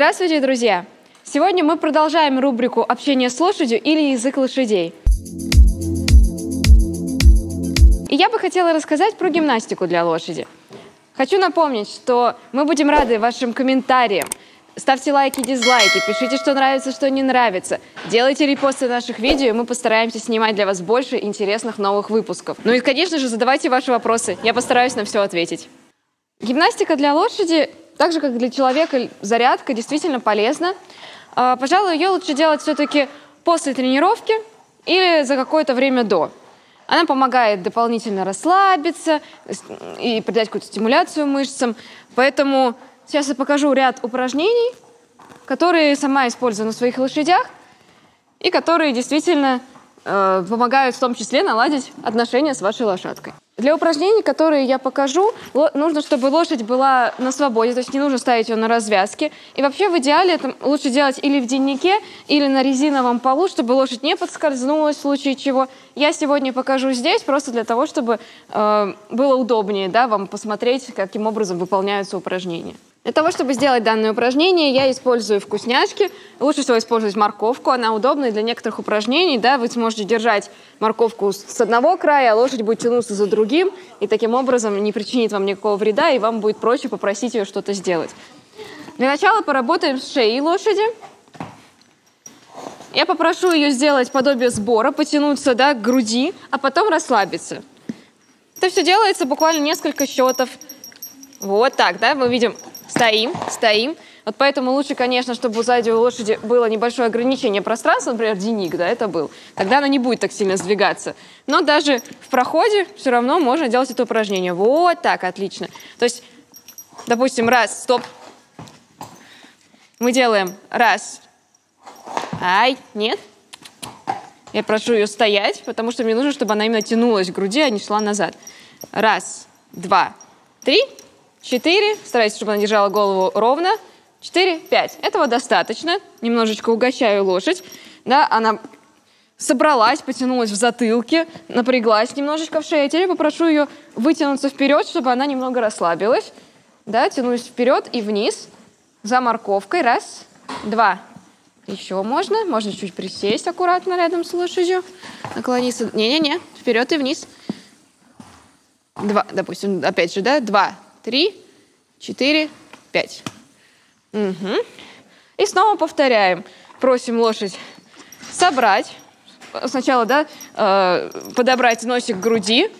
Здравствуйте, друзья! Сегодня мы продолжаем рубрику «Общение с лошадью» или «Язык лошадей». И я бы хотела рассказать про гимнастику для лошади. Хочу напомнить, что мы будем рады вашим комментариям. Ставьте лайки, дизлайки, пишите, что нравится, что не нравится. Делайте репосты наших видео, и мы постараемся снимать для вас больше интересных новых выпусков. Ну и, конечно же, задавайте ваши вопросы. Я постараюсь на все ответить. Гимнастика для лошади так же, как для человека зарядка действительно полезна. А, пожалуй, ее лучше делать все-таки после тренировки или за какое-то время до. Она помогает дополнительно расслабиться и придать какую-то стимуляцию мышцам. Поэтому сейчас я покажу ряд упражнений, которые сама использую на своих лошадях и которые действительно э, помогают в том числе наладить отношения с вашей лошадкой. Для упражнений, которые я покажу, нужно, чтобы лошадь была на свободе, то есть не нужно ставить ее на развязке. И вообще в идеале это лучше делать или в деннике, или на резиновом полу, чтобы лошадь не подскользнулась в случае чего. Я сегодня покажу здесь, просто для того, чтобы э, было удобнее да, вам посмотреть, каким образом выполняются упражнения. Для того, чтобы сделать данное упражнение, я использую вкусняшки. Лучше всего использовать морковку, она удобная для некоторых упражнений. Да? Вы сможете держать морковку с одного края, а лошадь будет тянуться за другим, и таким образом не причинит вам никакого вреда, и вам будет проще попросить ее что-то сделать. Для начала поработаем с шеей лошади. Я попрошу ее сделать подобие сбора, потянуться да, к груди, а потом расслабиться. Это все делается буквально несколько счетов. Вот так, да, мы видим Стоим, стоим. Вот поэтому лучше, конечно, чтобы сзади у лошади было небольшое ограничение пространства, например, деник, да, это был. Тогда она не будет так сильно сдвигаться. Но даже в проходе все равно можно делать это упражнение. Вот так, отлично. То есть, допустим, раз, стоп. Мы делаем раз. Ай, нет. Я прошу ее стоять, потому что мне нужно, чтобы она именно тянулась к груди, а не шла назад. Раз, два, три, Четыре. Старайтесь, чтобы она держала голову ровно. Четыре, пять. Этого достаточно. Немножечко угощаю лошадь. Да, она собралась, потянулась в затылке, напряглась немножечко в шее. Теперь попрошу ее вытянуться вперед, чтобы она немного расслабилась. Да, тянусь вперед и вниз. За морковкой. Раз, два. Еще можно. Можно чуть присесть аккуратно рядом с лошадью. Наклониться. Не-не-не. Вперед и вниз. Два, допустим, опять же, да, два, три, четыре, пять. Угу. И снова повторяем. Просим лошадь собрать. Сначала, да, э, подобрать носик к груди,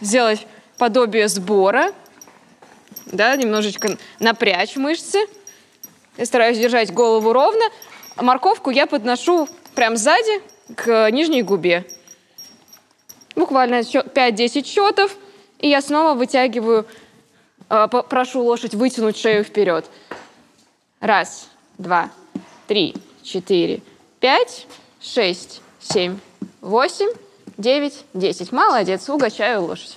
сделать подобие сбора, да, немножечко напрячь мышцы. Я стараюсь держать голову ровно. морковку я подношу прям сзади к нижней губе. Буквально 5-10 счетов. И я снова вытягиваю прошу лошадь вытянуть шею вперед. Раз, два, три, четыре, пять, шесть, семь, восемь, девять, десять. Молодец, угощаю лошадь.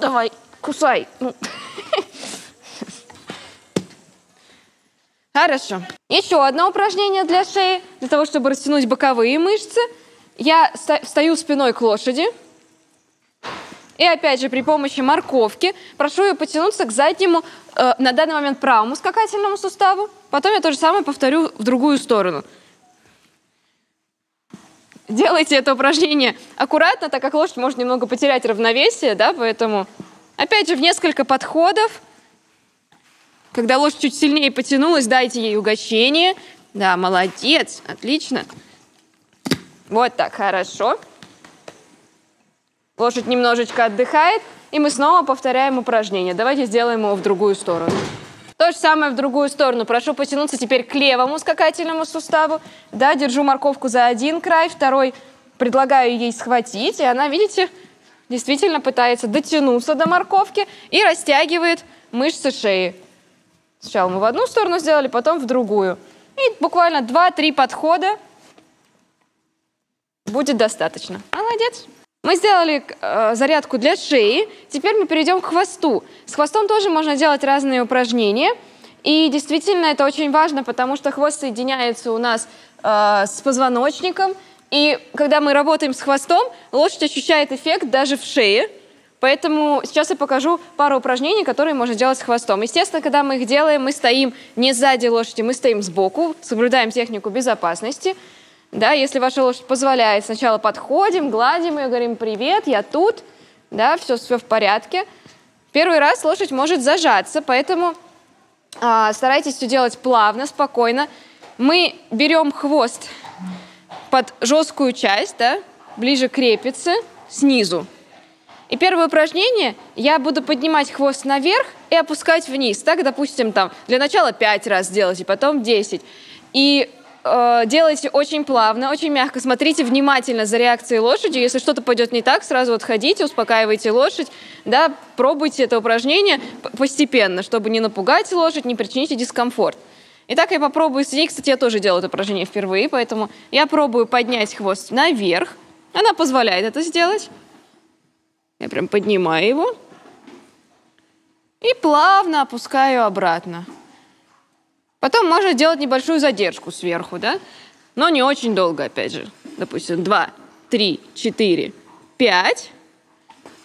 Давай, кусай. Ну. Хорошо. Еще одно упражнение для шеи, для того, чтобы растянуть боковые мышцы. Я встаю спиной к лошади, и опять же, при помощи морковки прошу ее потянуться к заднему, э, на данный момент правому скакательному суставу. Потом я то же самое повторю в другую сторону. Делайте это упражнение аккуратно, так как лошадь может немного потерять равновесие, да, поэтому опять же в несколько подходов. Когда лошадь чуть сильнее потянулась, дайте ей угощение. Да, молодец, отлично. Вот так, хорошо. Лошадь немножечко отдыхает, и мы снова повторяем упражнение. Давайте сделаем его в другую сторону. То же самое в другую сторону. Прошу потянуться теперь к левому скакательному суставу. Да, держу морковку за один край, второй предлагаю ей схватить, и она, видите, действительно пытается дотянуться до морковки и растягивает мышцы шеи. Сначала мы в одну сторону сделали, потом в другую. И буквально 2-3 подхода будет достаточно. Молодец! Мы сделали э, зарядку для шеи, теперь мы перейдем к хвосту. С хвостом тоже можно делать разные упражнения. И действительно это очень важно, потому что хвост соединяется у нас э, с позвоночником. И когда мы работаем с хвостом, лошадь ощущает эффект даже в шее. Поэтому сейчас я покажу пару упражнений, которые можно делать с хвостом. Естественно, когда мы их делаем, мы стоим не сзади лошади, мы стоим сбоку, соблюдаем технику безопасности. Да, если ваша лошадь позволяет, сначала подходим, гладим ее, говорим «Привет, я тут», да, все, все в порядке. Первый раз лошадь может зажаться, поэтому а, старайтесь все делать плавно, спокойно. Мы берем хвост под жесткую часть, да, ближе к репице, снизу. И первое упражнение, я буду поднимать хвост наверх и опускать вниз. Так, допустим, там для начала 5 раз делайте, потом 10. И э, делайте очень плавно, очень мягко. Смотрите внимательно за реакцией лошади. Если что-то пойдет не так, сразу отходите, успокаивайте лошадь. Да, пробуйте это упражнение постепенно, чтобы не напугать лошадь, не причинить дискомфорт. Итак, я попробую с ней. Кстати, я тоже делаю это упражнение впервые, поэтому я пробую поднять хвост наверх. Она позволяет это сделать. Я прям поднимаю его и плавно опускаю обратно. Потом можно делать небольшую задержку сверху, да? Но не очень долго, опять же. Допустим, два, три, четыре, пять.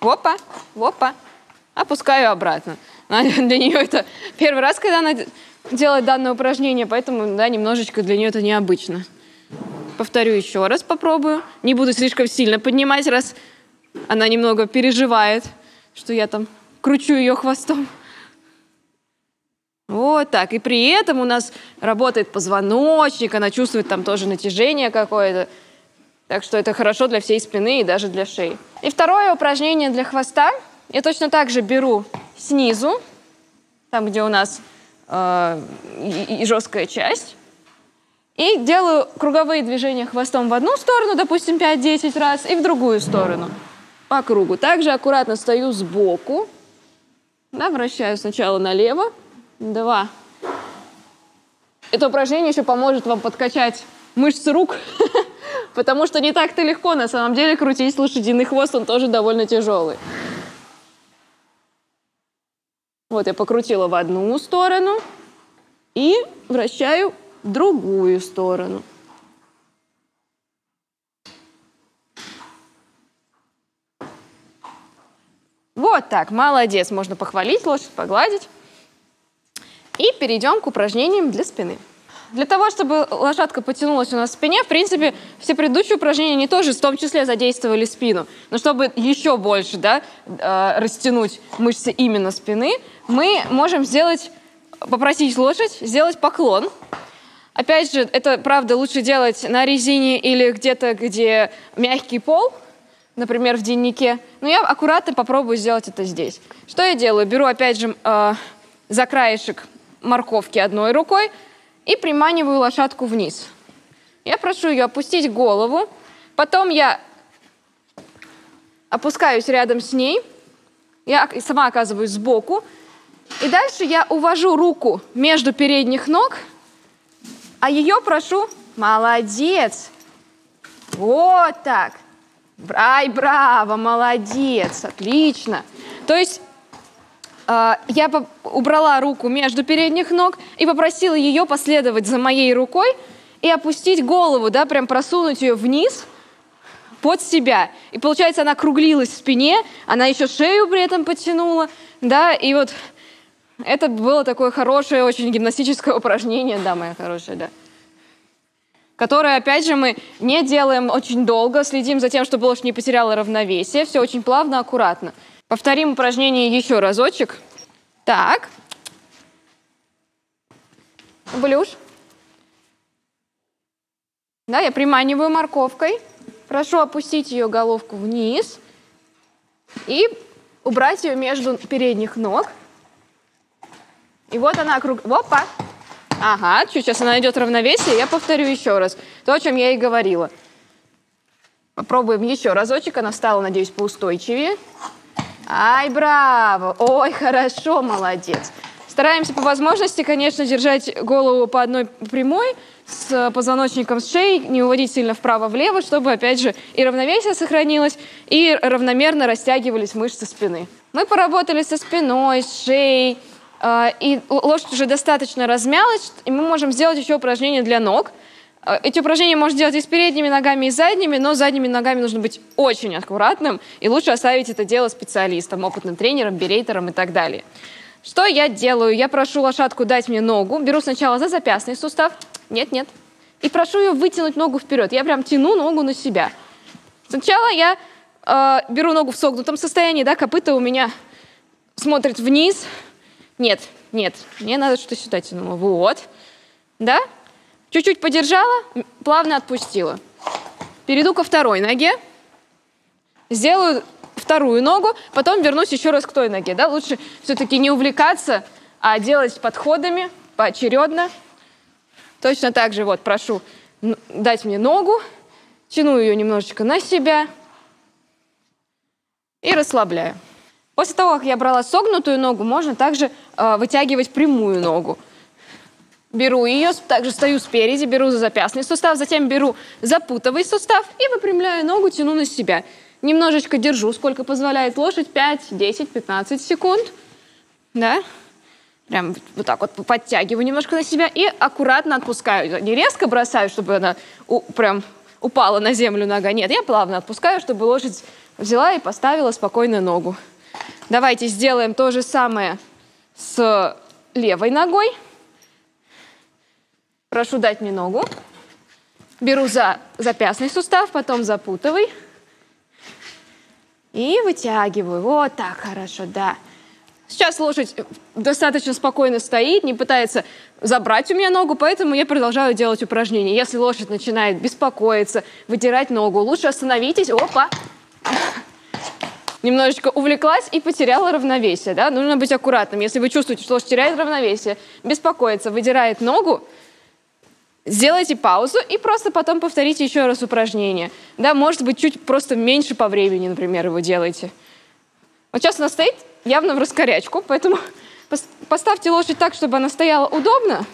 Опа, опа. Опускаю обратно. Для нее это первый раз, когда она делает данное упражнение, поэтому, да, немножечко для нее это необычно. Повторю еще раз, попробую. Не буду слишком сильно поднимать, раз она немного переживает, что я там кручу ее хвостом. Вот так. И при этом у нас работает позвоночник, она чувствует там тоже натяжение какое-то. Так что это хорошо для всей спины и даже для шеи. И второе упражнение для хвоста. Я точно так же беру снизу, там, где у нас э, и, и жесткая часть, и делаю круговые движения хвостом в одну сторону, допустим, 5-10 раз, и в другую сторону по кругу. Также аккуратно стою сбоку. Да, вращаю сначала налево. Два. Это упражнение еще поможет вам подкачать мышцы рук, потому что не так-то легко на самом деле крутить лошадиный хвост, он тоже довольно тяжелый. Вот я покрутила в одну сторону и вращаю в другую сторону. Вот так, молодец. Можно похвалить лошадь, погладить. И перейдем к упражнениям для спины. Для того, чтобы лошадка потянулась у нас в спине, в принципе, все предыдущие упражнения, они тоже в том числе задействовали спину. Но чтобы еще больше да, э, растянуть мышцы именно спины, мы можем сделать, попросить лошадь сделать поклон. Опять же, это, правда, лучше делать на резине или где-то, где мягкий пол – например, в дневнике. Но я аккуратно попробую сделать это здесь. Что я делаю? Беру, опять же, э, за краешек морковки одной рукой и приманиваю лошадку вниз. Я прошу ее опустить голову. Потом я опускаюсь рядом с ней. Я сама оказываюсь сбоку. И дальше я увожу руку между передних ног, а ее прошу, молодец, вот так – Ай, браво, молодец, отлично. То есть я убрала руку между передних ног и попросила ее последовать за моей рукой и опустить голову, да, прям просунуть ее вниз под себя. И получается, она круглилась в спине, она еще шею при этом подтянула, да, и вот это было такое хорошее, очень гимнастическое упражнение, да, моя хорошая, да которое, опять же, мы не делаем очень долго, следим за тем, чтобы лошадь не потеряла равновесие, все очень плавно, аккуратно. Повторим упражнение еще разочек. Так. Блюш. Да, я приманиваю морковкой. Прошу опустить ее головку вниз и убрать ее между передних ног. И вот она круг... Опа! Ага, чуть сейчас она идет равновесие. Я повторю еще раз. То, о чем я и говорила. Попробуем еще разочек. Она стала, надеюсь, поустойчивее. Ай, браво! Ой, хорошо, молодец. Стараемся по возможности, конечно, держать голову по одной прямой, с позвоночником с шеей, не уводить сильно вправо-влево, чтобы, опять же, и равновесие сохранилось, и равномерно растягивались мышцы спины. Мы поработали со спиной, с шеей, а, и лошадь уже достаточно размялась, и мы можем сделать еще упражнение для ног. Э, эти упражнения можно делать и с передними ногами, и с задними, но с задними ногами нужно быть очень аккуратным, и лучше оставить это дело специалистам, опытным тренерам, берейтерам и так далее. Что я делаю? Я прошу лошадку дать мне ногу, беру сначала за запястный сустав, нет-нет, и прошу ее вытянуть ногу вперед. Я прям тяну ногу на себя. Сначала я э, беру ногу в согнутом состоянии, да, копыта у меня смотрит вниз. Нет, нет, мне надо что-то сюда тянуло. Вот, да, Чуть-чуть подержала, плавно отпустила. Перейду ко второй ноге. Сделаю вторую ногу, потом вернусь еще раз к той ноге. Да? Лучше все-таки не увлекаться, а делать подходами поочередно. Точно так же, вот, прошу дать мне ногу, тяну ее немножечко на себя и расслабляю. После того, как я брала согнутую ногу, можно также э, вытягивать прямую ногу. Беру ее, также стою спереди, беру за запястный сустав, затем беру запутовый сустав и выпрямляю ногу, тяну на себя. Немножечко держу, сколько позволяет лошадь, 5, 10, 15 секунд. Да? Прям вот так вот подтягиваю немножко на себя и аккуратно отпускаю. Не резко бросаю, чтобы она у, прям упала на землю нога. Нет, я плавно отпускаю, чтобы лошадь взяла и поставила спокойно ногу. Давайте сделаем то же самое с левой ногой. Прошу дать мне ногу. Беру за запястный сустав, потом запутывай. И вытягиваю. Вот так хорошо, да. Сейчас лошадь достаточно спокойно стоит, не пытается забрать у меня ногу, поэтому я продолжаю делать упражнения. Если лошадь начинает беспокоиться, вытирать ногу, лучше остановитесь. Опа! Немножечко увлеклась и потеряла равновесие. Да? Нужно быть аккуратным. Если вы чувствуете, что лошадь теряет равновесие, беспокоится, выдирает ногу, Сделайте паузу и просто потом повторите еще раз упражнение. Да, может быть, чуть просто меньше по времени, например, его делайте. Вот сейчас она стоит явно в раскорячку, поэтому поставьте лошадь так, чтобы она стояла удобно,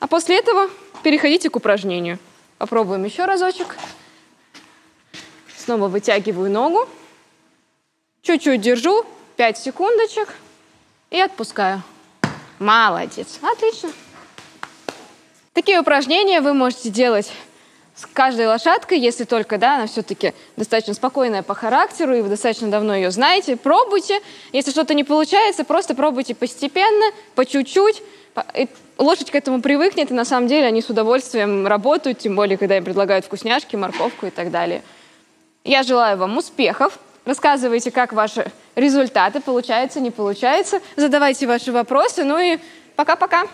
а после этого переходите к упражнению. Попробуем еще разочек. Снова вытягиваю ногу. Чуть-чуть держу, 5 секундочек и отпускаю. Молодец. Отлично. Такие упражнения вы можете делать с каждой лошадкой, если только да, она все-таки достаточно спокойная по характеру, и вы достаточно давно ее знаете. Пробуйте. Если что-то не получается, просто пробуйте постепенно, по чуть-чуть. Лошадь к этому привыкнет, и на самом деле они с удовольствием работают, тем более, когда им предлагают вкусняшки, морковку и так далее. Я желаю вам успехов. Рассказывайте, как ваши результаты, получается, не получается. Задавайте ваши вопросы. Ну и пока-пока.